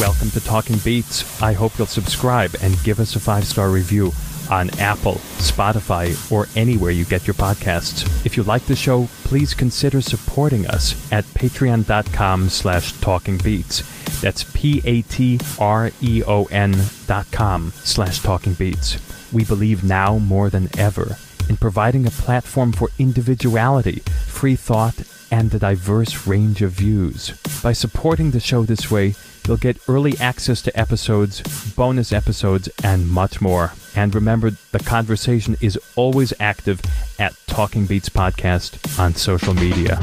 Welcome to Talking Beats. I hope you'll subscribe and give us a five star review on Apple, Spotify, or anywhere you get your podcasts. If you like the show, please consider supporting us at patreon.com slash talkingbeats. That's P-A-T-R-E-O-N dot com slash talkingbeats. We believe now more than ever in providing a platform for individuality, free thought, and a diverse range of views. By supporting the show this way, you'll get early access to episodes, bonus episodes, and much more. And remember, the conversation is always active at Talking Beats Podcast on social media.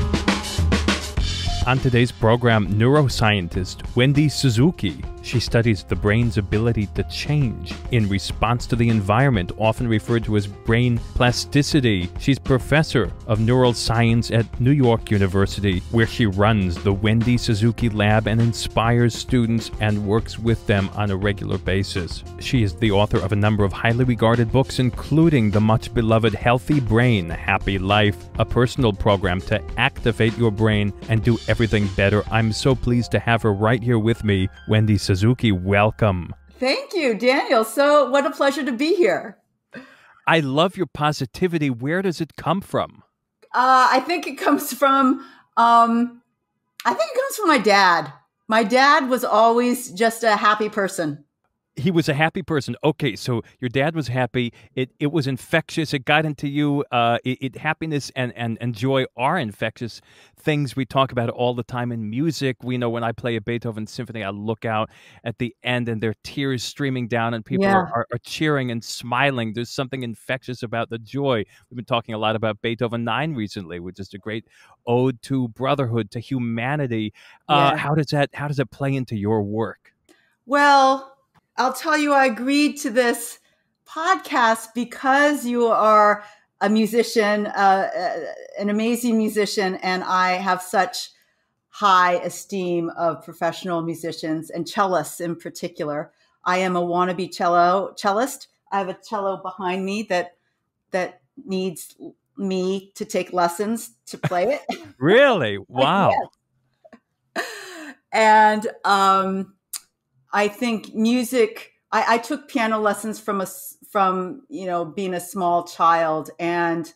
On today's program, neuroscientist Wendy Suzuki she studies the brain's ability to change in response to the environment, often referred to as brain plasticity. She's professor of neural science at New York University, where she runs the Wendy Suzuki Lab and inspires students and works with them on a regular basis. She is the author of a number of highly regarded books, including the much beloved Healthy Brain, Happy Life, a personal program to activate your brain and do everything better. I'm so pleased to have her right here with me, Wendy Suzuki. Suzuki, welcome. Thank you, Daniel. So, what a pleasure to be here. I love your positivity. Where does it come from? Uh, I think it comes from, um, I think it comes from my dad. My dad was always just a happy person he was a happy person. Okay, so your dad was happy. It it was infectious. It got into you. Uh, it, it, happiness and, and and joy are infectious things. We talk about it all the time in music. We know when I play a Beethoven symphony, I look out at the end and there are tears streaming down, and people yeah. are, are, are, cheering and smiling. There's something infectious about the joy. We've been talking a lot about Beethoven Nine recently, which is a great ode to brotherhood, to humanity. Uh, yeah. How does that how does it play into your work? Well, I'll tell you, I agreed to this podcast because you are a musician, uh, uh, an amazing musician, and I have such high esteem of professional musicians and cellists in particular. I am a wannabe cello cellist. I have a cello behind me that that needs me to take lessons to play it. really? Wow. And um, I think music. I, I took piano lessons from a from you know being a small child, and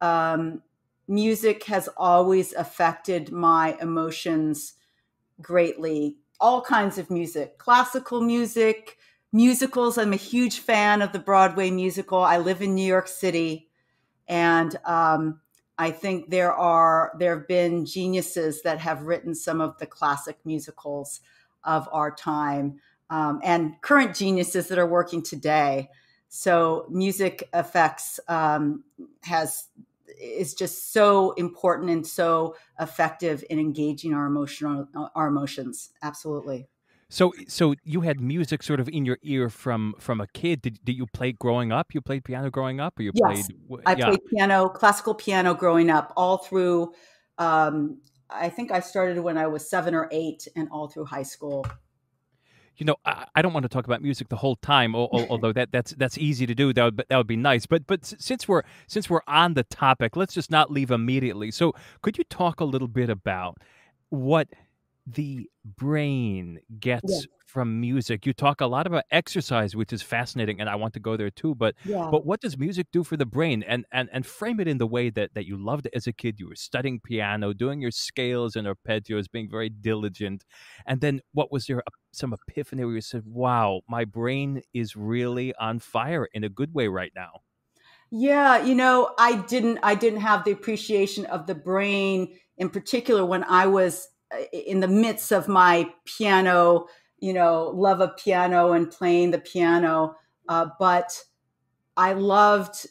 um, music has always affected my emotions greatly. All kinds of music, classical music, musicals. I'm a huge fan of the Broadway musical. I live in New York City, and um, I think there are there have been geniuses that have written some of the classic musicals of our time um, and current geniuses that are working today. So music effects um, has is just so important and so effective in engaging our emotional our emotions. Absolutely. So, so you had music sort of in your ear from from a kid. Did, did you play growing up? You played piano growing up, or you yes, played? I yeah. played piano, classical piano growing up, all through. Um, I think I started when I was seven or eight, and all through high school you know, I, I, don't want to talk about music the whole time, although that that's that's easy to do. That would that would be nice. But but since we're since we're on the topic, let's just not leave immediately. So, could you talk a little bit about what the brain gets yeah. from music. You talk a lot about exercise, which is fascinating, and I want to go there too. But yeah. but what does music do for the brain? And and and frame it in the way that that you loved it as a kid. You were studying piano, doing your scales and arpeggios, being very diligent. And then what was your some epiphany where you said, "Wow, my brain is really on fire in a good way right now." Yeah, you know, I didn't I didn't have the appreciation of the brain in particular when I was in the midst of my piano, you know, love of piano and playing the piano. Uh, but I loved,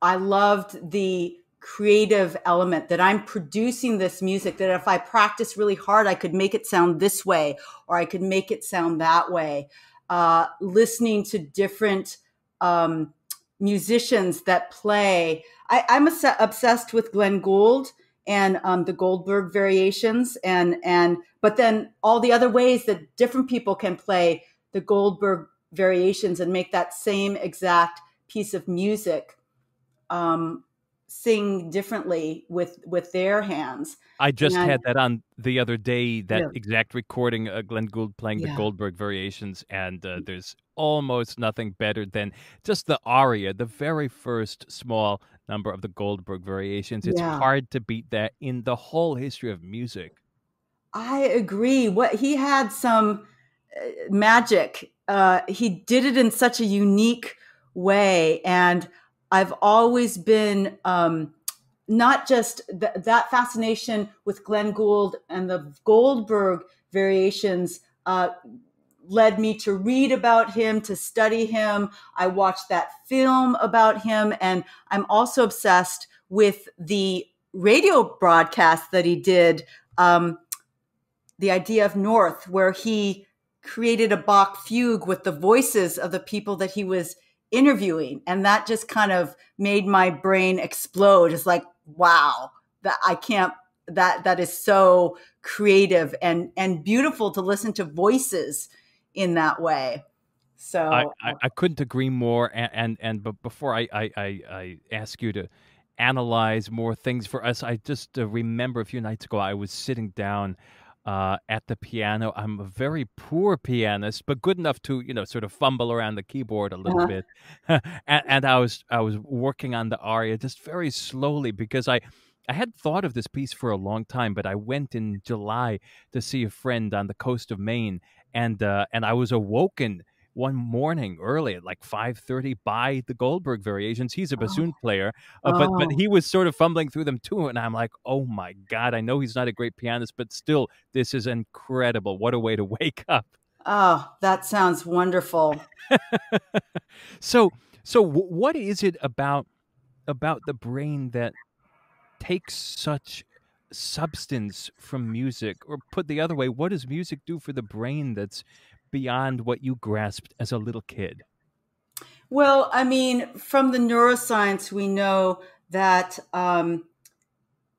I loved the creative element that I'm producing this music. That if I practice really hard, I could make it sound this way, or I could make it sound that way. Uh, listening to different um, musicians that play. I, am obsessed with Glenn Gould and um, the Goldberg variations, and and but then all the other ways that different people can play the Goldberg variations and make that same exact piece of music. Um, sing differently with with their hands. I just and, had that on the other day. That exact recording, uh, Glenn Gould playing yeah. the Goldberg Variations, and uh, there's almost nothing better than just the aria, the very first small number of the Goldberg Variations. It's Yeah. hard to beat that in the whole history of music. I agree. What he had some uh, magic. Uh, he did it in such a unique way, and I've always been um, not just th- that fascination with Glenn Gould and the Goldberg variations. Uh, led me to read about him, to study him. I watched that film about him, and I'm also obsessed with the radio broadcast that he did, um, The Idea of North, where he created a Bach fugue with the voices of the people that he was interviewing. And that just kind of made my brain explode. It's like, wow, that I can't that that is so creative and and beautiful to listen to voices in that way. So I, I, I couldn't agree more. And and, and but before I, I, I, I ask you to analyze more things for us, I just uh, remember a few nights ago I was sitting down uh, at the piano. I'm a very poor pianist, but good enough to you know sort of fumble around the keyboard a little uh, bit. and, and I was I was working on the aria just very slowly because I. I had thought of this piece for a long time, but I went in July to see a friend on the coast of Maine, and uh, and I was awoken one morning early at like 5:30 by the Goldberg variations. He's a oh, bassoon player, uh, but but oh, he was sort of fumbling through them too and I'm like, "Oh my god, I know he's not a great pianist, but still this is incredible. What a way to wake up." oh, that sounds wonderful. so so w- what is it about about the brain that takes such substance from music or put the other way what does music do for the brain that's beyond what you grasped as a little kid Well, I mean, from the neuroscience, we know that um,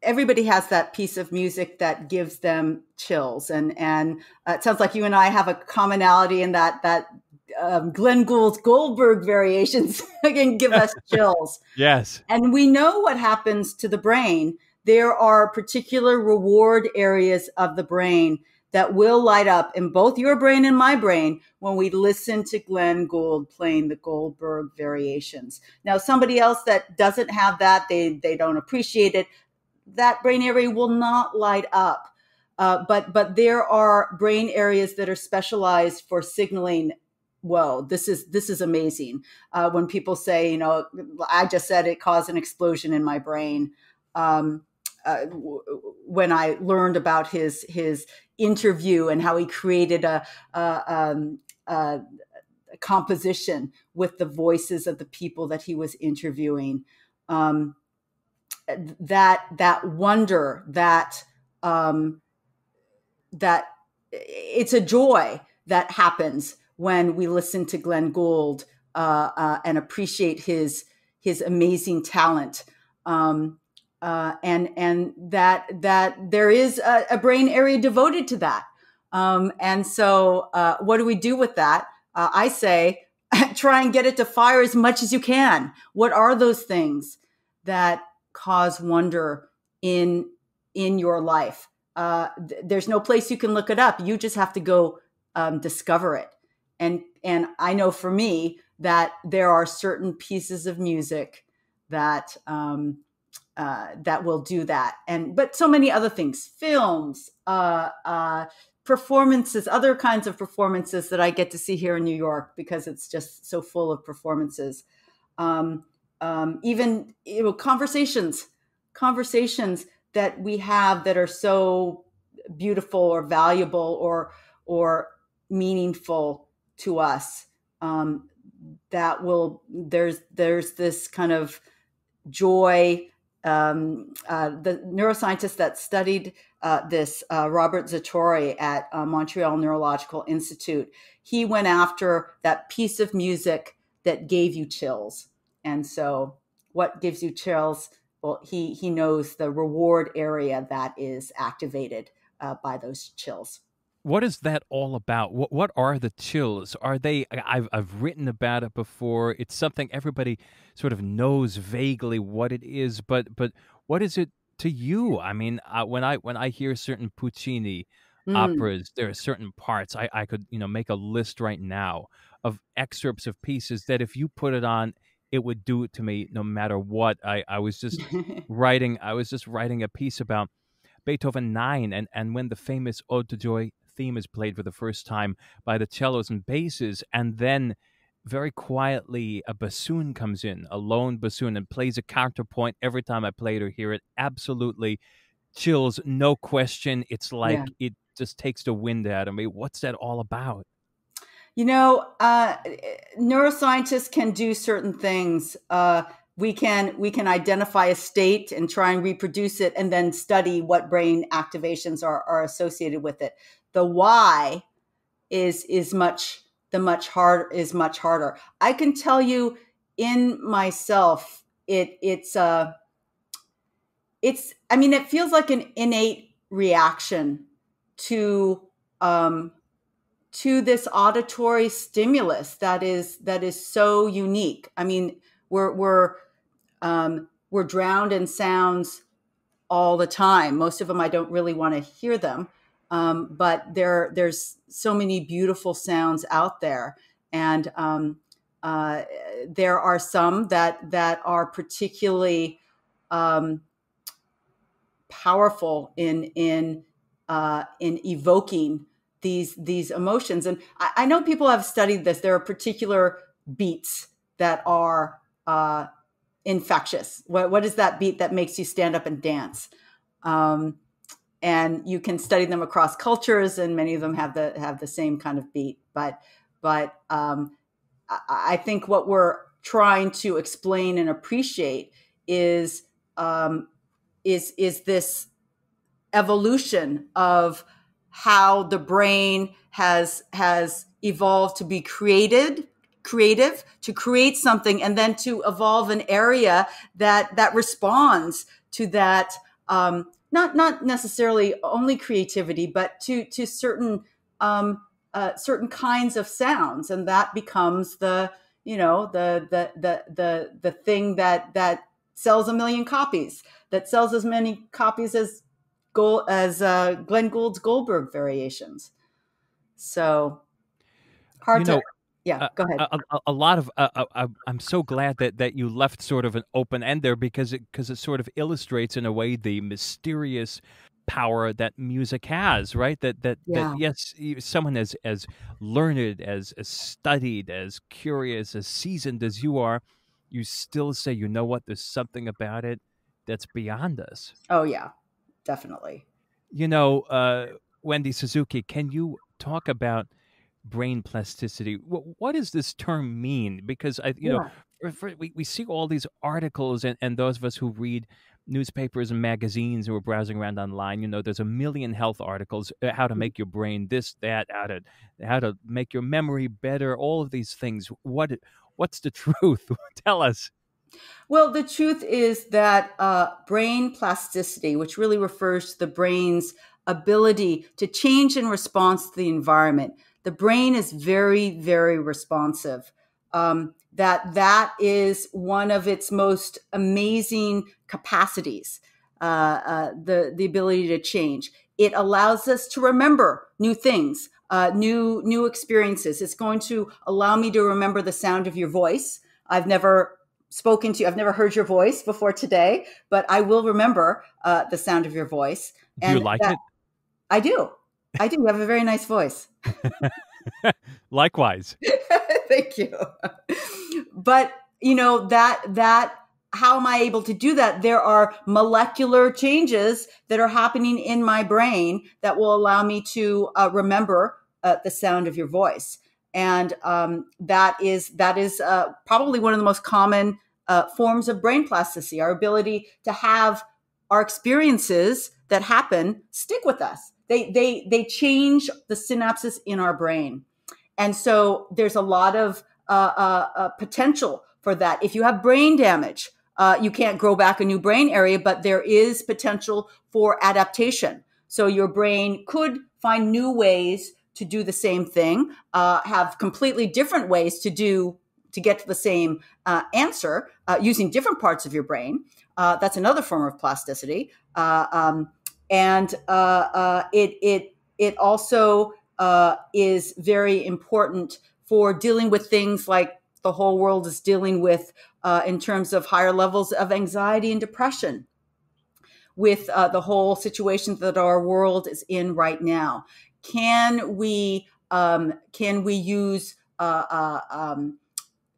everybody has that piece of music that gives them chills, and and uh, it sounds like you and I have a commonality in that that um, Glenn Gould's Goldberg variations can give us chills. yes And we know what happens to the brain. There are particular reward areas of the brain that will light up in both your brain and my brain when we listen to Glenn Gould playing the Goldberg variations. Now, somebody else that doesn't have that, they, they don't appreciate it, that brain area will not light up. Uh, but but there are brain areas that are specialized for signaling whoa this is this is amazing uh, when people say you know i just said it caused an explosion in my brain um, uh, when i learned about his his interview and how he created a, a, um, a, a composition with the voices of the people that he was interviewing. Um, that that wonder that um, that it's a joy that happens when we listen to Glenn Gould uh, uh, and appreciate his his amazing talent, um, uh, and and that that there is a, a, brain area devoted to that. Um, and so, uh, what do we do with that? Uh, I say, try and get it to fire as much as you can. What are those things that cause wonder in in your life? Uh, th- there's no place you can look it up. You just have to go um, discover it and and I know for me that there are certain pieces of music that um, uh, that will do that, and but so many other things, films, uh, uh, performances, other kinds of performances that I get to see here in New York because it's just so full of performances. Um, um, even you know, conversations, conversations that we have that are so beautiful or valuable or or meaningful to us um, that will there's there's this kind of joy um, uh, the neuroscientist that studied uh, this uh, robert zatorre at uh, montreal neurological institute he went after that piece of music that gave you chills. And so what gives you chills? Well he he knows the reward area that is activated uh, by those chills what is that all about? What what are the chills? Are they? I've I've written about it before. It's something everybody sort of knows vaguely what it is, but but what is it to you? I mean, uh, when I when I hear certain Puccini Mm. operas, there are certain parts I I could you know make a list right now of excerpts of pieces that if you put it on, it would do it to me no matter what. I I was just writing I was just writing a piece about Beethoven 9 and and when the famous Ode to Joy theme is played for the first time by the cellos and basses and then very quietly a bassoon comes in, a lone bassoon and plays a counterpoint every time I play it or hear it. Absolutely chills, no question. It's like yeah. it just takes the wind out of me. What's that all about? You know, uh, neuroscientists can do certain things. Uh, we can we can identify a state and try and reproduce it, and then study what brain activations are are associated with it. The why is is much the much hard is much harder. I can tell you in myself, it it's uh it's I mean it feels like an innate reaction to um to this auditory stimulus that is that is so unique. I mean, we're we're um, we're drowned in sounds all the time. Most of them I don't really want to hear them, um, but there there's so many beautiful sounds out there, and um, uh, there are some that that are particularly um, powerful in in uh, in evoking these these emotions. And I, I, know people have studied this. There are particular beats that are uh, infectious. What, what is that beat that makes you stand up and dance? Um, and you can study them across cultures, and many of them have the have the same kind of beat. But but um, I, think what we're trying to explain and appreciate is um, is is this evolution of how the brain has has evolved to be created creative to create something and then to evolve an area that that responds to that um, not not necessarily only creativity but to to certain um, uh, certain kinds of sounds and that becomes the you know the the the the the thing that that sells a million copies that sells as many copies as Gold, as uh, Glenn Gould's Goldberg variations. So hard you know, to yeah uh, go ahead. a, a, a lot of uh, uh, uh, i'm so glad that that you left sort of an open end there because it because it sort of illustrates in a way the mysterious power that music has right? That that, yeah. that yes someone as as learned as as studied as curious as seasoned as you are you still say you know what? There's something about it that's beyond us. Oh yeah. Definitely. You know, uh, Wendy Suzuki, can you talk about brain plasticity? What, what does this term mean? Because I, you yeah. know, for, for, we, we see all these articles, and, and those of us who read newspapers and magazines who are browsing around online, you know, there's a million health articles uh, how to mm. make your brain this, that, how to how to make your memory better, all of these things. What what's the truth? Tell us. Well, the truth is that uh, brain plasticity, which really refers to the brain's ability to change in response to the environment, the brain is very, very responsive. Um, that that is one of its most amazing capacities. Uh, uh, the the ability to change. It allows us to remember new things, uh, new new experiences. It's going to allow me to remember the sound of your voice. I've never spoken to you. I've never heard your voice before today, but I will remember uh, the sound of your voice. And do you like that, it? I do. I do. You have a very nice voice. Likewise. Thank you. But you know that that how am I able to do that? There are molecular changes that are happening in my brain that will allow me to uh, remember uh, the sound of your voice and um, that is that is uh, probably one of the most common uh, forms of brain plasticity. Our ability to have our experiences that happen stick with us. They they they change the synapses in our brain, and so there's a lot of uh, uh, uh potential for that. If you have brain damage, uh, you can't grow back a new brain area, but there is potential for adaptation. So your brain could find new ways to do the same thing, uh, have completely different ways to do to get to the same uh, answer using different parts of your brain. Uh, that's another form of plasticity, um, and uh, it it it also is very important for dealing with things like the whole world is dealing with in terms of higher levels of anxiety and depression with uh, the whole situation that our world is in right now. Can we um, can we use uh, uh, um,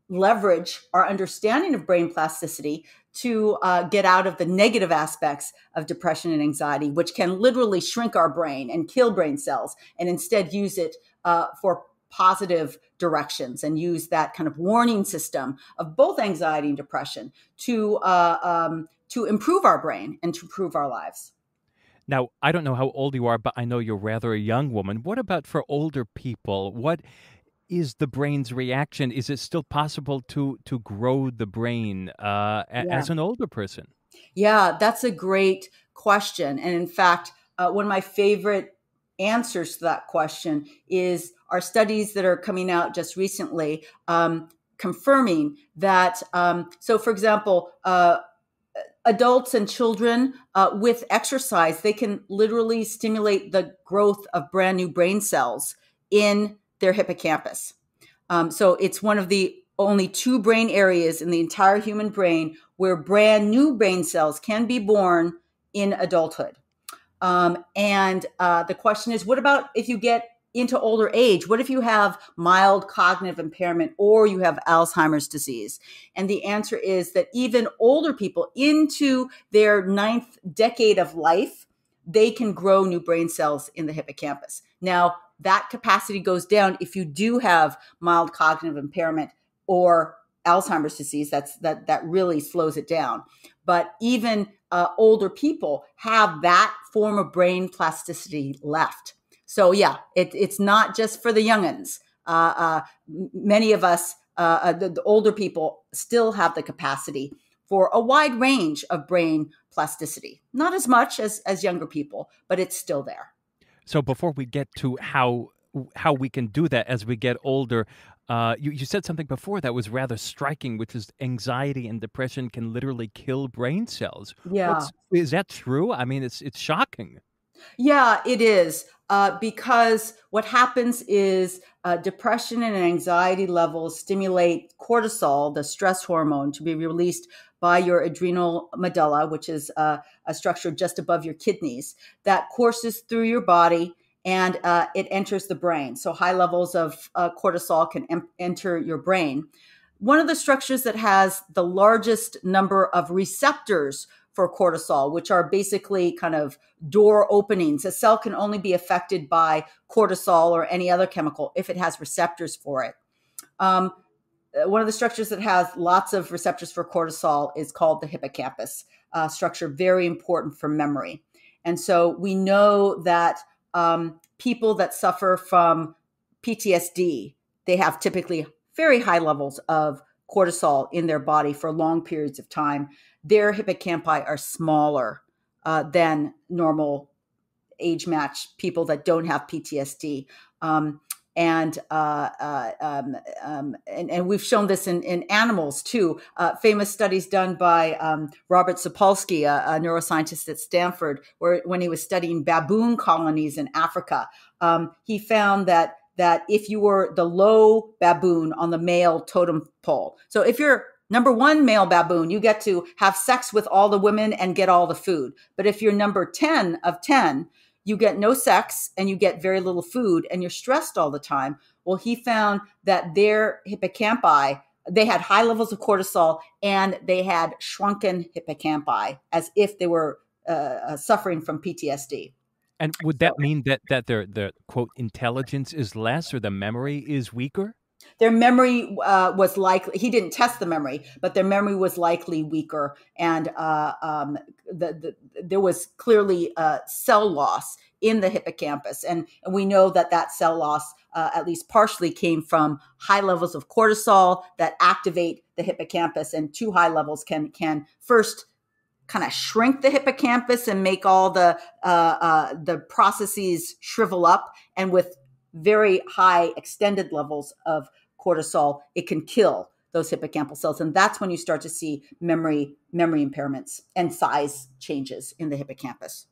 leverage our understanding of brain plasticity to uh, get out of the negative aspects of depression and anxiety, which can literally shrink our brain and kill brain cells, and instead use it uh, for positive directions and use that kind of warning system of both anxiety and depression to uh, um, to improve our brain and to improve our lives. Now, I don't know how old you are, but I know you're rather a young woman. What about for older people? What is the brain's reaction? Is it still possible to to grow the brain uh, yeah. as an older person? Yeah, that's a great question. And in fact, uh, one of my favorite answers to that question is our studies that are coming out just recently um, confirming that. Um, so, for example, uh, adults and children uh, with exercise, they can literally stimulate the growth of brand new brain cells in their hippocampus. Um, so it's one of the only two brain areas in the entire human brain where brand new brain cells can be born in adulthood. Um, and uh, the question is, what about if you get into older age? What if you have mild cognitive impairment or you have Alzheimer's disease? And the answer is that even older people into their ninth decade of life, they can grow new brain cells in the hippocampus. Now, that capacity goes down if you do have mild cognitive impairment or Alzheimer's disease. That's that that really slows it down. But even uh, older people have that form of brain plasticity left. So yeah, it, it's not just for the youngins. Uh, uh, many of us, uh, uh, the, the, older people, still have the capacity for a wide range of brain plasticity. Not as much as as younger people, but it's still there. So before we get to how how we can do that as we get older, uh, you, you said something before that was rather striking, which is anxiety and depression can literally kill brain cells. Yeah, What's, is that true? I mean, it's it's shocking. Yeah, it is. Uh, because what happens is uh, depression and anxiety levels stimulate cortisol, the stress hormone, to be released by your adrenal medulla, which is uh, a structure just above your kidneys, that courses through your body and uh, it enters the brain. So high levels of uh, cortisol can em- enter your brain. One of the structures that has the largest number of receptors for cortisol, which are basically kind of door openings. A cell can only be affected by cortisol or any other chemical if it has receptors for it. Um, one of the structures that has lots of receptors for cortisol is called the hippocampus uh, structure, very important for memory. And so we know that um, people that suffer from PTSD, they have typically very high levels of cortisol in their body for long periods of time their hippocampi are smaller uh, than normal age match people that don't have PTSD. Um, and, uh, uh, um, um, and, and we've shown this in, in animals too. Uh, famous studies done by um, Robert Sapolsky, a, a, neuroscientist at Stanford, where when he was studying baboon colonies in Africa, um, he found that that if you were the low baboon on the male totem pole, so if you're Number one, male baboon, you get to have sex with all the women and get all the food. But if you're number 10 of 10, you get no sex and you get very little food and you're stressed all the time. Well, he found that their hippocampi, they had high levels of cortisol and they had shrunken hippocampi as if they were uh, uh suffering from PTSD. And would that mean that that their their quote intelligence is less or the memory is weaker? Their memory uh, was likely he didn't test the memory but their memory was likely weaker and uh, um, the, the, there was clearly cell loss in the hippocampus and, and we know that that cell loss uh, at least partially came from high levels of cortisol that activate the hippocampus and too high levels can can first kind of shrink the hippocampus and make all the uh, uh, the processes shrivel up. And with very high extended levels of cortisol, it can kill those hippocampal cells, and that's when you start to see memory memory impairments and size changes in the hippocampus.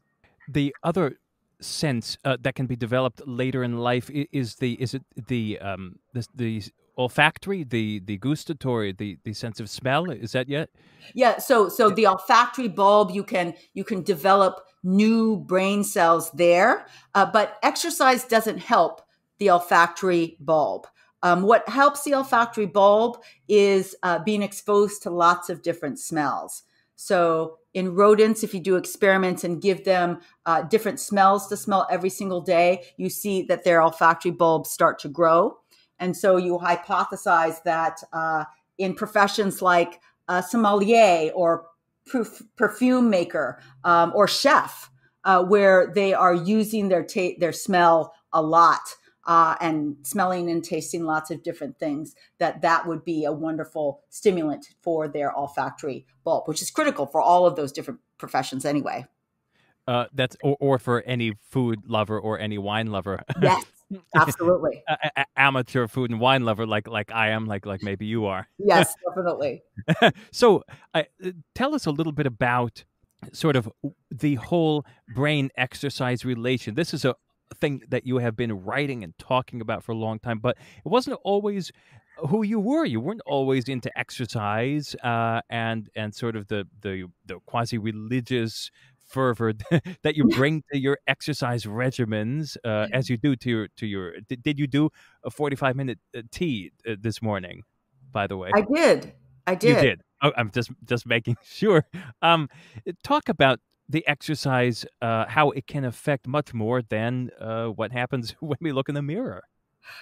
The other sense uh, that can be developed later in life is the is it the um the, the olfactory the the gustatory the the sense of smell is that yet? Yeah so so the olfactory bulb you can you can develop new brain cells there uh, but exercise doesn't help the olfactory bulb um, what helps the olfactory bulb is uh, being exposed to lots of different smells so in rodents, if you do experiments and give them uh, different smells to smell every single day, you see that their olfactory bulbs start to grow. And so you hypothesize that uh, in professions like sommelier or perfume maker um, or chef, uh, where they are using their ta- their smell a lot uh, and smelling and tasting lots of different things, that that would be a wonderful stimulant for their olfactory bulb, which is critical for all of those different professions anyway. Uh, that's or, or for any food lover or any wine lover. Yes, absolutely. a, a, amateur food and wine lover, like like I am, like like maybe you are. Yes, definitely. so, uh, tell us a little bit about sort of the whole brain exercise relation. This is a thing that you have been writing and talking about for a long time, but it wasn't always who you were. You weren't always into exercise uh, and and sort of the the, the quasi religious fervor that you bring to your exercise regimens uh, as you do to your to your. Did, did you do a forty five minute uh, tea uh, this morning? By the way, I did. I did. You did. Oh, I'm just just making sure. Um, talk about the exercise, uh, how it can affect much more than uh, what happens when we look in the mirror.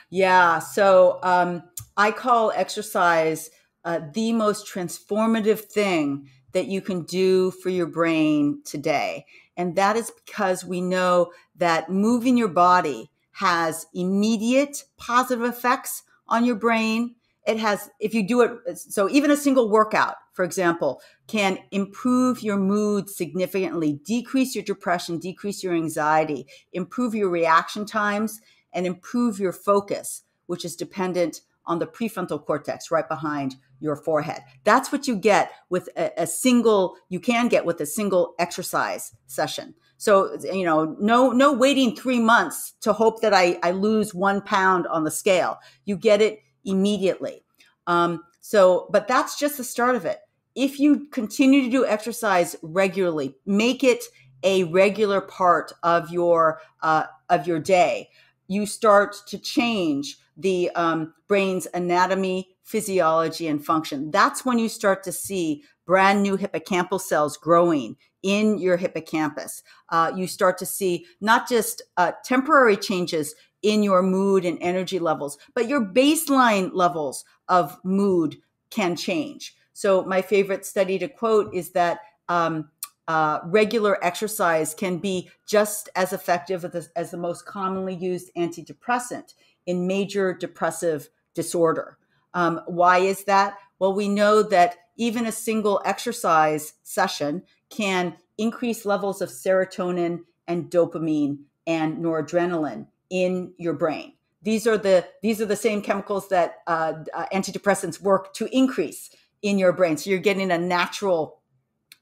Yeah. So um, I call exercise uh, the most transformative thing that you can do for your brain today. And that is because we know that moving your body has immediate positive effects on your brain. It has, if you do it, so even a single workout, for example, can improve your mood significantly, decrease your depression, decrease your anxiety, improve your reaction times, and improve your focus, which is dependent on the prefrontal cortex right behind your forehead. That's what you get with a, a, single, you can get with a single exercise session. So, you know, no, no waiting three months to hope that I, I lose one pound on the scale. You get it immediately. Um, so, but that's just the start of it. If you continue to do exercise regularly, make it a regular part of your uh, of your day. You start to change the um, brain's anatomy, physiology, and function. That's when you start to see brand new hippocampal cells growing in your hippocampus. Uh, you start to see not just uh, temporary changes in your mood and energy levels, but your baseline levels of mood can change. So, my favorite study to quote is that um, uh, regular exercise can be just as effective as, as the most commonly used antidepressant in major depressive disorder. Um, why is that? Well, we know that even a single exercise session can increase levels of serotonin and dopamine and noradrenaline in your brain. These are the these are the same chemicals that uh, uh, antidepressants work to increase in your brain. So you're getting a natural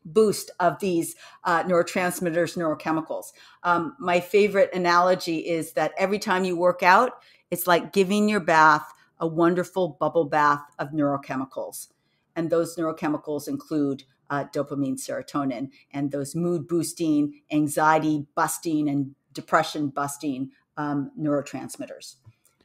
boost of these uh, neurotransmitters, neurochemicals. Um, my favorite analogy is that every time you work out, it's like giving your bath a wonderful bubble bath of neurochemicals. And those neurochemicals include uh, dopamine, serotonin, and those mood boosting, anxiety busting, and depression busting um, neurotransmitters.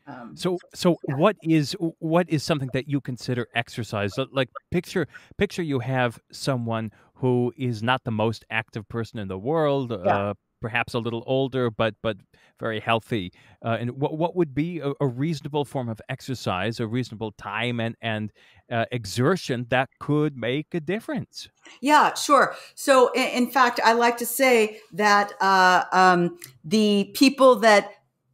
Um, so, so yeah. what is what is something that you consider exercise? Like picture picture you have someone who is not the most active person in the world, yeah. uh, perhaps a little older, but but very healthy. Uh, and what what would be a, a, reasonable form of exercise, a reasonable time and and uh, exertion that could make a difference? Yeah, sure. So, in, in fact, I like to say that uh, um, the people that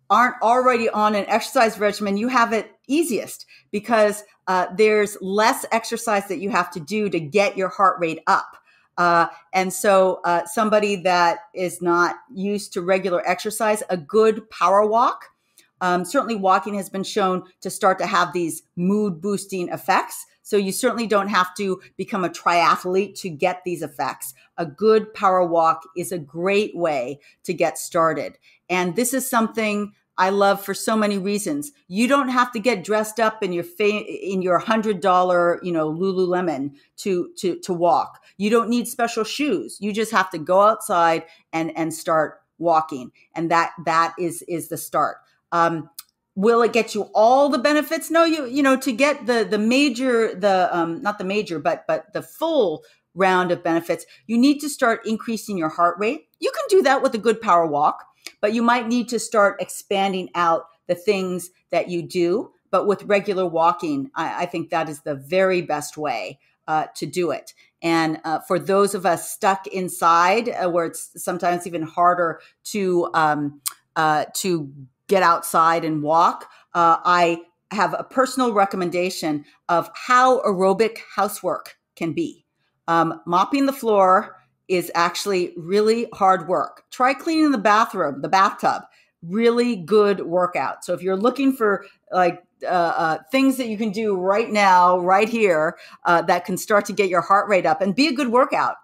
aren't already on an exercise regimen, you have it easiest because uh, there's less exercise that you have to do to get your heart rate up. Uh, and so, uh, somebody that is not used to regular exercise, a good power walk. Um, certainly, walking has been shown to start to have these mood boosting effects. So, you certainly don't have to become a triathlete to get these effects. A good power walk is a great way to get started. And this is something I love for so many reasons. You don't have to get dressed up in your in your hundred dollar, you know, Lululemon to to to walk. You don't need special shoes. You just have to go outside and and start walking, and that that is is the start. Um, will it get you all the benefits? No, you you know to get the the major the um, not the major but but the full round of benefits, you need to start increasing your heart rate. You can do that with a good power walk but you might need to start expanding out the things that you do. But with regular walking, I, I think that is the very best way uh, to do it. And uh, for those of us stuck inside, uh, where it's sometimes even harder to um, uh, to get outside and walk, uh, I have a personal recommendation of how aerobic housework can be. Um, mopping the floor, is actually really hard work. Try cleaning the bathroom, the bathtub. Really good workout. So if you're looking for like uh, uh, things that you can do right now, right here, uh, that can start to get your heart rate up and be a good workout.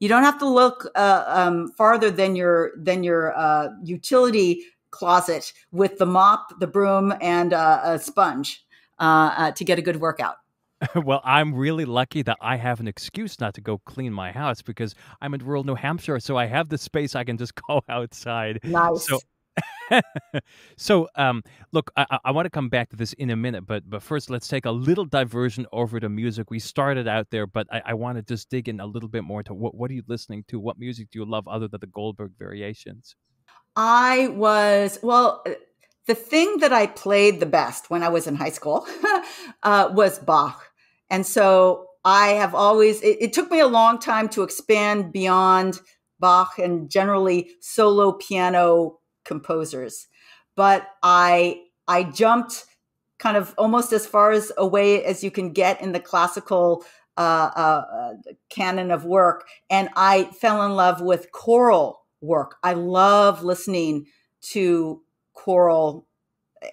You don't have to look uh, um, farther than your than your uh, utility closet with the mop, the broom, and uh, a sponge to get a good workout. well, I'm really lucky that I have an excuse not to go clean my house because I'm in rural New Hampshire, so I have the space I can just go outside. Nice. So, so um, look, I, I want to come back to this in a minute, but but first, let's take a little diversion over to music. We started out there, but I, I want to just dig in a little bit more to what what are you listening to? What music do you love other than the Goldberg variations? I was well the thing that I played the best when I was in high school uh, was Bach. And so I have always, it, it, took me a long time to expand beyond Bach and generally solo piano composers. But I, I jumped kind of almost as far as away as you can get in the classical uh, uh, canon of work. And I fell in love with choral work. I love listening to choral,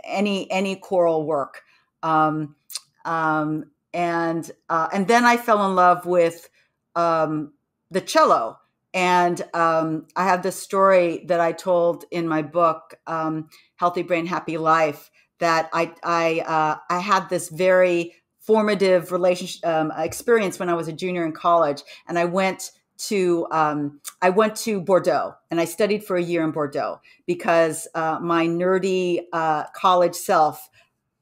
any, any choral work. Um, um, and uh, and then I fell in love with um, the cello. And um, I have this story that I told in my book, um, "Healthy Brain, Happy Life." That I I uh, I had this very formative relationship um, experience when I was a junior in college, and I went to um, I went to Bordeaux and I studied for a year in Bordeaux because uh, my nerdy uh, college self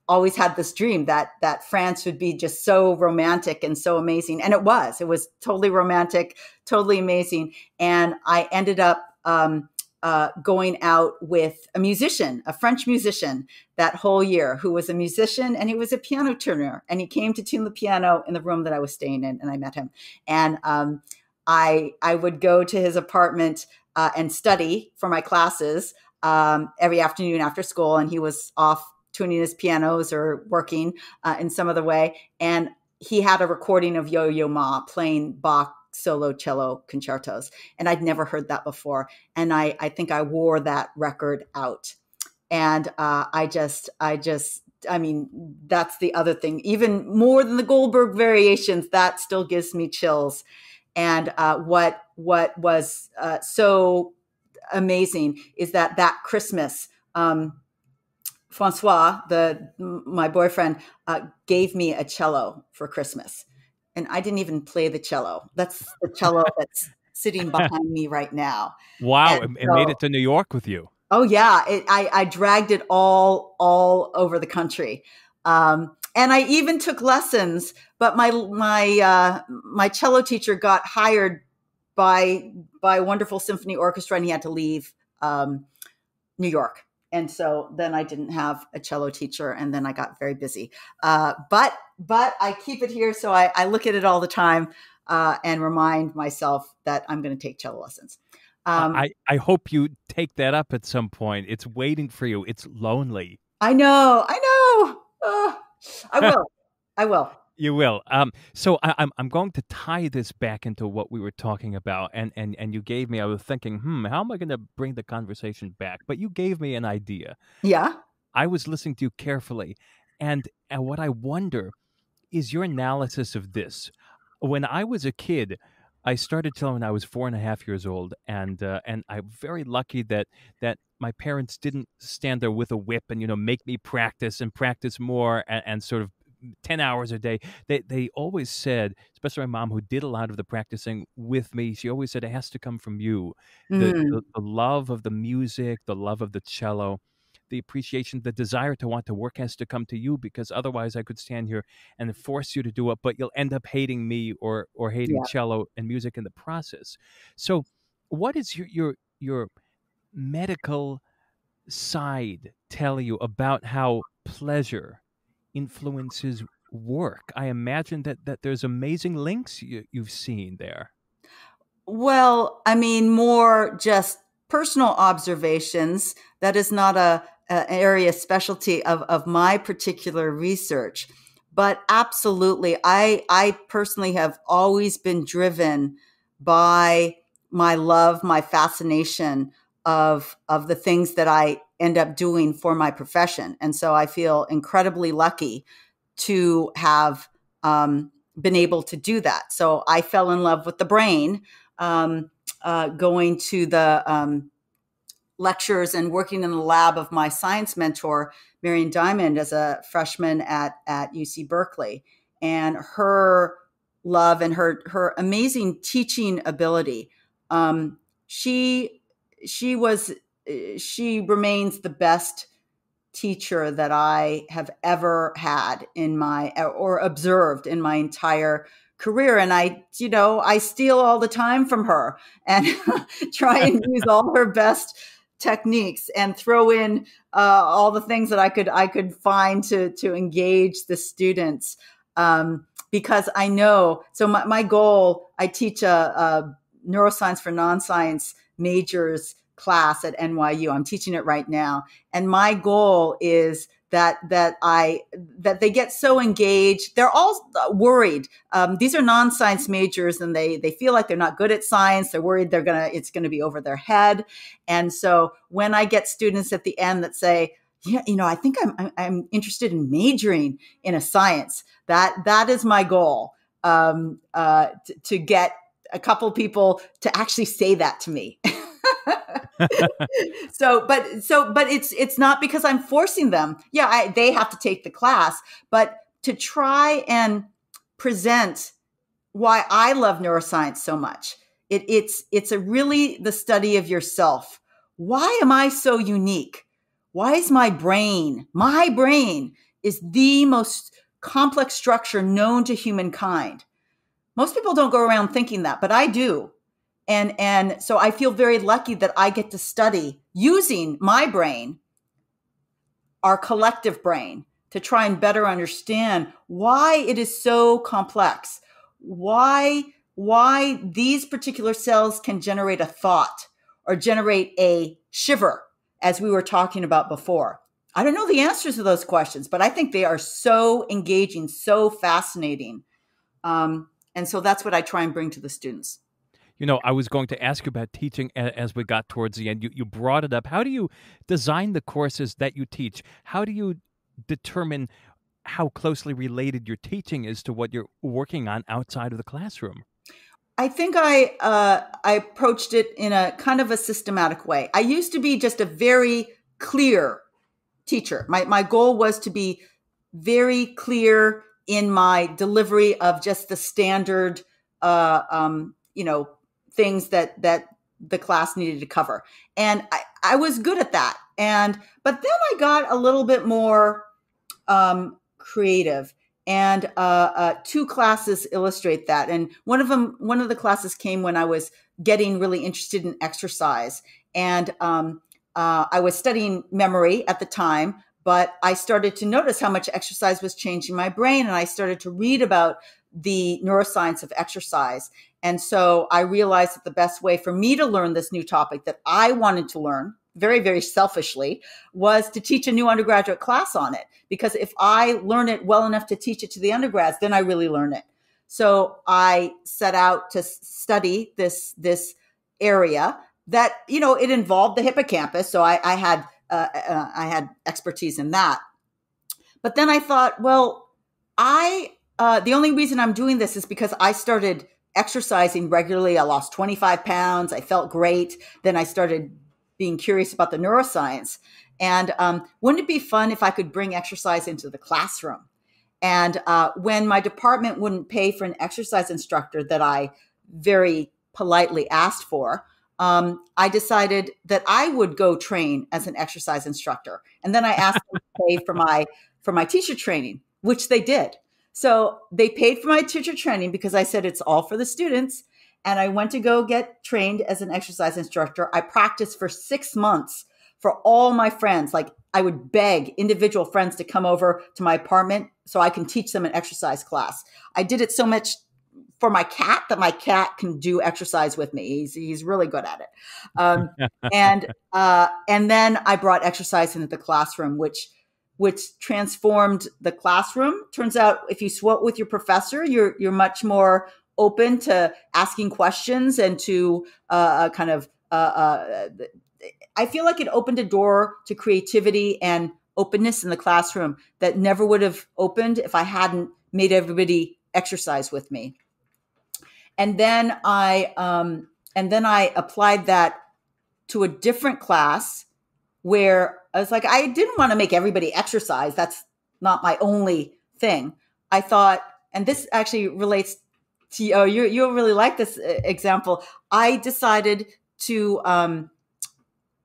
always had this dream that that France would be just so romantic and so amazing, and it was. It was totally romantic, totally amazing, and I ended up um, uh, going out with a musician, a French musician, that whole year, who was a musician and he was a piano tuner, and he came to tune the piano in the room that I was staying in, and I met him, and um, I I would go to his apartment uh, and study for my classes. Um, every afternoon after school, and he was off tuning his pianos or working uh, in some other way. And he had a recording of Yo Yo Ma playing Bach solo cello concertos. And I'd never heard that before. And I, I think I wore that record out. And uh, I just, I just, I mean, that's the other thing. Even more than the Goldberg variations, that still gives me chills. And uh, what what was uh, so amazing is that that Christmas, um, Francois, the my boyfriend, uh, gave me a cello for Christmas, and I didn't even play the cello. That's the cello that's sitting behind me right now. Wow! And it so, made it to New York with you. Oh yeah, it, I I dragged it all all over the country, um, and I even took lessons. But my my uh, my cello teacher got hired by by a wonderful symphony orchestra, and he had to leave um, New York and so then I didn't have a cello teacher, and then I got very busy. Uh, but but I keep it here, so I, I look at it all the time uh, and remind myself that I'm going to take cello lessons. Um, I I hope you take that up at some point. It's waiting for you. It's lonely. I know. I know. Uh, I will. I will. You will. Um, so I, am I'm, I'm going to tie this back into what we were talking about, and and and you gave me. I was thinking, hmm, how am I going to bring the conversation back? But you gave me an idea. Yeah. I was listening to you carefully, and and what I wonder is your analysis of this. When I was a kid, I started telling when I was four and a half years old, and uh, and I'm very lucky that that my parents didn't stand there with a whip and you know make me practice and practice more and, and sort of 10 hours a day. They, they always said, especially my mom, who did a lot of the practicing with me, she always said, it has to come from you. Mm. The, the, the love of the music, the love of the cello, the appreciation, the desire to want to work has to come to you because otherwise I could stand here and force you to do it, but you'll end up hating me or, or hating yeah. cello and music in the process. So, what is your, your, your medical side tell you about how pleasure influences work. I imagine that that there's amazing links you, you've seen there. Well, I mean, more just personal observations. That is not a, a area specialty of of my particular research, but absolutely, I I personally have always been driven by my love, my fascination of of the things that I end up doing for my profession. And so I feel incredibly lucky to have um, been able to do that. So I fell in love with the brain, um, uh, going to the um, lectures and working in the lab of my science mentor, Marion Diamond, as a freshman at, at UC Berkeley. And her love and her, her amazing teaching ability. Um, she she was she remains the best teacher that I have ever had in my or observed in my entire career. And I you know I steal all the time from her and try and use all her best techniques and throw in uh, all the things that I could I could find to to engage the students um, because I know so my, my goal I teach a, a neuroscience for non-science majors class at NYU. I'm teaching it right now. And my goal is that that I that they get so engaged. They're all worried. Um, these are non-science majors, and they they feel like they're not good at science. They're worried they're gonna it's gonna be over their head. And so when I get students at the end that say, "Yeah, you know, I think I'm I'm interested in majoring in a science," that that is my goal. Um, uh, to get a couple people to actually say that to me. so but so but it's it's not because i'm forcing them. Yeah I, they have to take the class but to try and present why i love neuroscience so much it, it's it's a really the study of yourself. Why am i so unique? Why is my brain my brain is the most complex structure known to humankind? Most people don't go around thinking that but i do and and so i feel very lucky that i get to study using my brain our collective brain to try and better understand why it is so complex why why these particular cells can generate a thought or generate a shiver as we were talking about before. I don't know the answers to those questions but i think they are so engaging so fascinating. Um, and so that's what i try and bring to the students you know, I was going to ask you about teaching as we got towards the end. You, you brought it up. How do you design the courses that you teach? How do you determine how closely related your teaching is to what you're working on outside of the classroom? I think I uh, I approached it in a kind of a systematic way. I used to be just a very clear teacher. My my goal was to be very clear in my delivery of just the standard, uh, um, you know, things that that the class needed to cover. And I, I was good at that. And but then I got a little bit more um, creative. And uh, uh, two classes illustrate that. And one of them, one of the classes came when I was getting really interested in exercise. And um, uh, I was studying memory at the time, but I started to notice how much exercise was changing my brain. And I started to read about the neuroscience of exercise. And so I realized that the best way for me to learn this new topic that I wanted to learn, very, very selfishly, was to teach a new undergraduate class on it. Because if I learn it well enough to teach it to the undergrads, then I really learn it. So I set out to study this this area that you know it involved the hippocampus. So I, I had uh, uh, I had expertise in that. But then I thought, well, I uh, the only reason I'm doing this is because I started exercising regularly. I lost 25 pounds. I felt great. Then I started being curious about the neuroscience. And um, wouldn't it be fun if I could bring exercise into the classroom? And uh, when my department wouldn't pay for an exercise instructor that I very politely asked for, um, I decided that I would go train as an exercise instructor. And then I asked them to pay for my for my teacher training, which they did. So they paid for my teacher training because I said it's all for the students. And I went to go get trained as an exercise instructor. I practiced for six months for all my friends. Like I would beg individual friends to come over to my apartment so I can teach them an exercise class. I did it so much for my cat that my cat can do exercise with me. He's he's really good at it. Um, and uh, and then I brought exercise into the classroom, which which transformed the classroom. Turns out, if you sweat with your professor, you're you're much more open to asking questions and to uh, uh kind of. Uh, uh, I feel like it opened a door to creativity and openness in the classroom that never would have opened if I hadn't made everybody exercise with me. And then I um, and then I applied that to a different class where I was like, I didn't want to make everybody exercise. That's not my only thing. I thought, and this actually relates to oh, you. You'll really like this uh, example. I decided to um,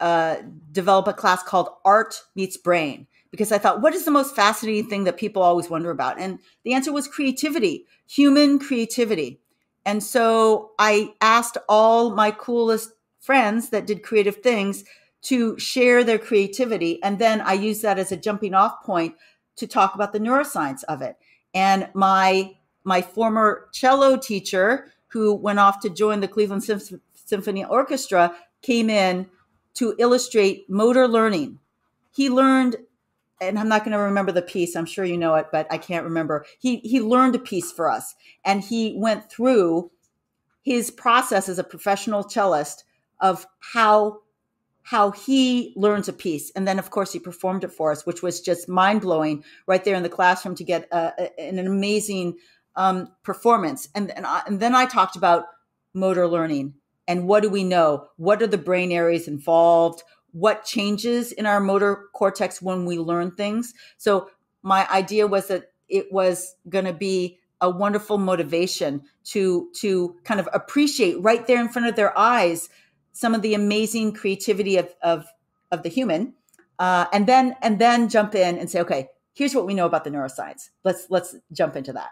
uh, develop a class called Art Meets Brain because I thought, what is the most fascinating thing that people always wonder about? And the answer was creativity, human creativity. And so I asked all my coolest friends that did creative things to share their creativity. And then I use that as a jumping off point to talk about the neuroscience of it. And my my former cello teacher, who went off to join the Cleveland Symphony Orchestra, came in to illustrate motor learning. He learned, and I'm not going to remember the piece. I'm sure you know it, but I can't remember. He he learned a piece for us, and he went through his process as a professional cellist of how how he learns a piece. And then, of course, he performed it for us, which was just mind blowing right there in the classroom to get a, an amazing um, performance. And, and, I, and then I talked about motor learning and what do we know? What are the brain areas involved? What changes in our motor cortex when we learn things? So, my idea was that it was going to be a wonderful motivation to to kind of appreciate right there in front of their eyes some of the amazing creativity of of, of the human, uh, and then and then jump in and say, okay, here's what we know about the neuroscience. Let's let's jump into that.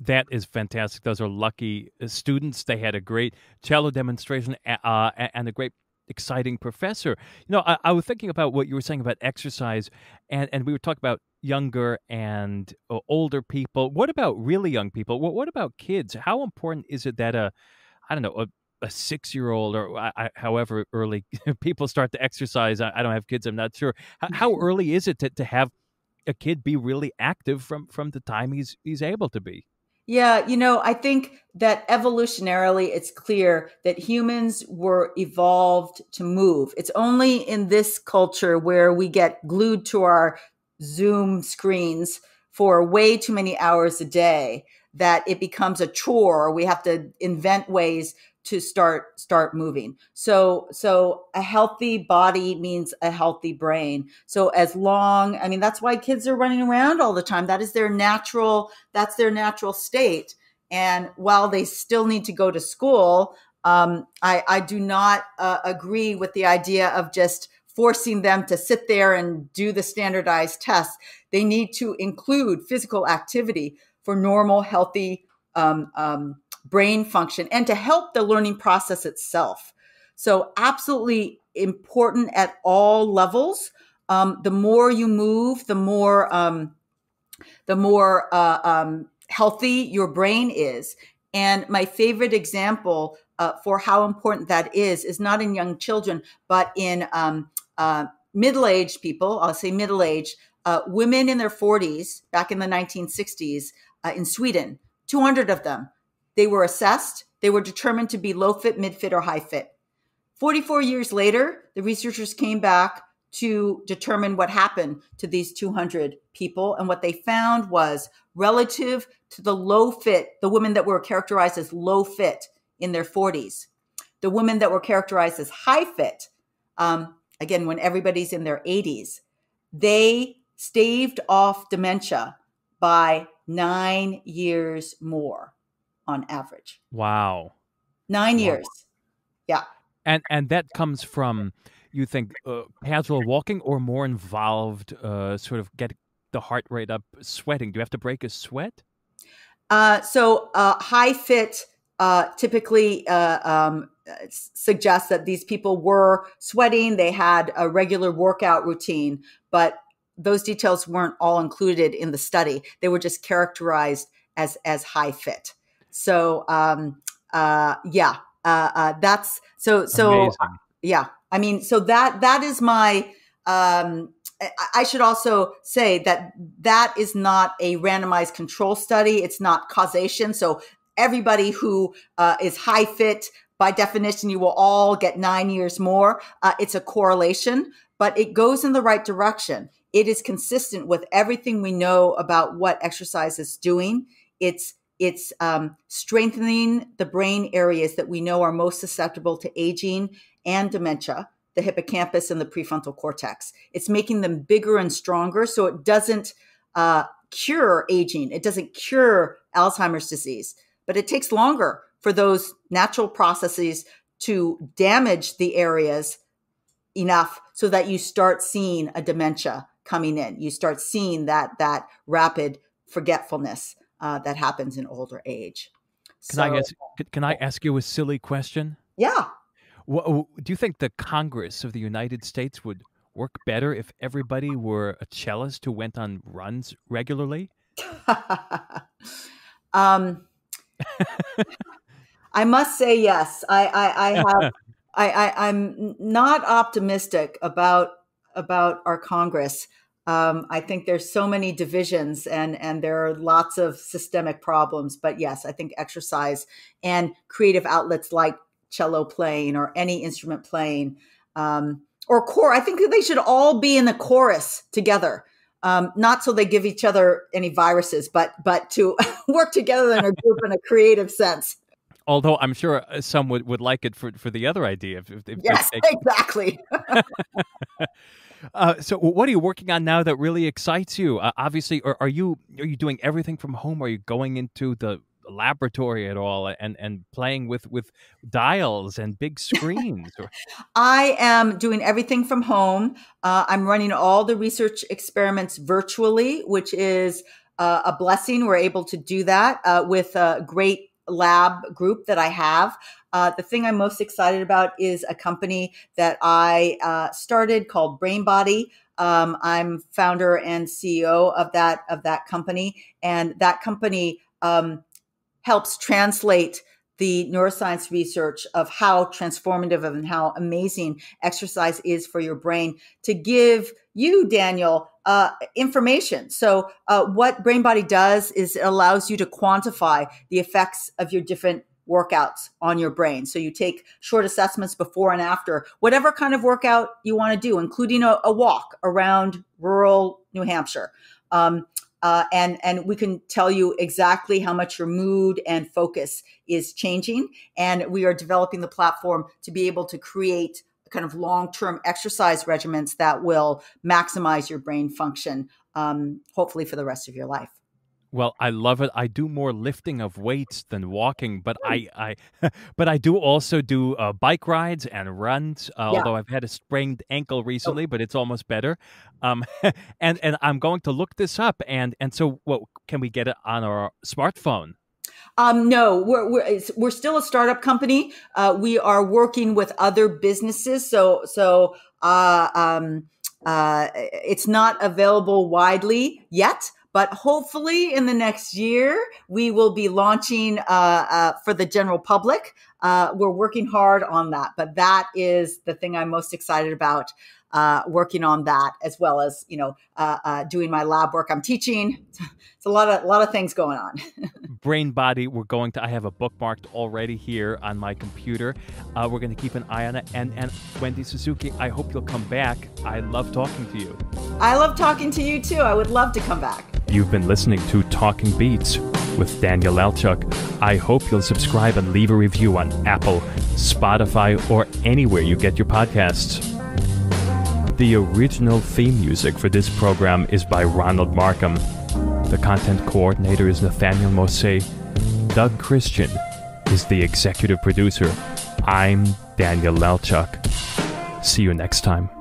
That is fantastic. Those are lucky uh, students. They had a great cello demonstration uh, and a great exciting professor. You know, I, I, was thinking about what you were saying about exercise, and, and we were talking about younger and uh, older people. What about really young people? What, what about kids? How important is it that a, I don't know, a, a six year old or I, however early people start to exercise. I, I, don't have kids. I'm not sure. How, how early is it to, to have a kid be really active from, from the time he's, he's able to be? Yeah, you know, I think that evolutionarily it's clear that humans were evolved to move. It's only in this culture where we get glued to our Zoom screens for way too many hours a day that it becomes a chore. We have to invent ways to start start moving. So so a healthy body means a healthy brain. So as long i mean that's why kids are running around all the time. That is their natural that's their natural state. And while they still need to go to school um, I, I do not uh, agree with the idea of just forcing them to sit there and do the standardized tests. They need to include physical activity for normal, healthy um, um, brain function and to help the learning process itself. So, absolutely important at all levels. Um, the more you move, the more um, the more uh, um, healthy your brain is. And my favorite example uh, for how important that is is not in young children, but in um, uh, middle-aged people. I'll say middle-aged uh, women in their 40s back in the 1960s uh, in Sweden. 200 of them. They were assessed. They were determined to be low fit, mid fit, or high fit. 44 years later, the researchers came back to determine what happened to these 200 people. And what they found was relative to the low fit, the women that were characterized as low fit in their 40s, the women that were characterized as high fit, um, again, when everybody's in their 80s, they staved off dementia by nine years more on average. Wow. Nine wow. years. Yeah. And and that comes from you think uh, casual walking or more involved uh, sort of get the heart rate up sweating do you have to break a sweat uh, so uh, high fit uh, typically uh, um, suggests that these people were sweating they had a regular workout routine but those details weren't all included in the study they were just characterized as as high fit so um, uh, yeah uh that's so so Amazing. yeah I mean, so that that is my. Um, I should also say that that is not a randomized control study. It's not causation. So everybody who uh, is high fit, by definition, you will all get nine years more. Uh, it's a correlation, but it goes in the right direction. It is consistent with everything we know about what exercise is doing. It's it's um, strengthening the brain areas that we know are most susceptible to aging and dementia, the hippocampus and the prefrontal cortex. It's making them bigger and stronger so it doesn't uh, cure aging, it doesn't cure Alzheimer's disease, but it takes longer for those natural processes to damage the areas enough so that you start seeing a dementia coming in. You start seeing that that rapid forgetfulness uh, that happens in older age. Can so, I guess? Can I ask you a silly question? Yeah. What, do you think the Congress of the United States would work better if everybody were a cellist who went on runs regularly? um, I must say yes. I, I, I have. I, I, I'm not optimistic about about our Congress. Um, I think there's so many divisions and and there are lots of systemic problems. But yes, I think exercise and creative outlets like cello playing or any instrument playing um, or core. I think they should all be in the chorus together. Um, not so they give each other any viruses, but but to work together in a group in a creative sense. Although I'm sure uh, some would, would like it for, for the other idea. If, if, yes, if, exactly. uh, so, what are you working on now that really excites you? Uh, obviously, are, are you are you doing everything from home? Are you going into the laboratory at all and and playing with with dials and big screens i am doing everything from home uh, i'm running all the research experiments virtually which is uh, a blessing we're able to do that uh, with a great lab group that i have uh, the thing i'm most excited about is a company that i uh, started called brainbody. Um, i'm founder and ceo of that of that company and that company um, helps translate the neuroscience research of how transformative and how amazing exercise is for your brain to give you, Daniel, uh, information. So, uh, what BrainBody does is it allows you to quantify the effects of your different workouts on your brain. So, you take short assessments before and after, whatever kind of workout you want to do, including a, a walk around rural New Hampshire. Um, uh, and and we can tell you exactly how much your mood and focus is changing. And we are developing the platform to be able to create kind of long-term exercise regimens that will maximize your brain function, um, hopefully for the rest of your life. Well, I love it. I do more lifting of weights than walking, but I, I, but I do also do uh, bike rides and runs. Uh, yeah. Although I've had a sprained ankle recently, oh. but it's almost better. Um, and and I'm going to look this up. And and so, what can we get it on our smartphone? Um, no, we're, we're, we're still a startup company. Uh, we are working with other businesses. So, so, uh, um, uh, it's not available widely yet, but hopefully in the next year, we will be launching uh, uh, for the general public. Uh, we're working hard on that, but that is the thing I'm most excited about uh, working on that as well as you know uh, uh, doing my lab work. I'm teaching. It's a lot of a lot of things going on. Brain body. We're going to. I have a bookmarked already here on my computer. Uh, we're going to keep an eye on it. And and Wendy Suzuki, I hope you'll come back. I love talking to you. I love talking to you too. I would love to come back. You've been listening to Talking Beats with Daniel Lelchuk. I hope you'll subscribe and leave a review on Apple, Spotify, or anywhere you get your podcasts. The original theme music for this program is by Ronald Markham. The content coordinator is Nathaniel Mose. Doug Christian is the executive producer. I'm Daniel Lelchuk. See you next time.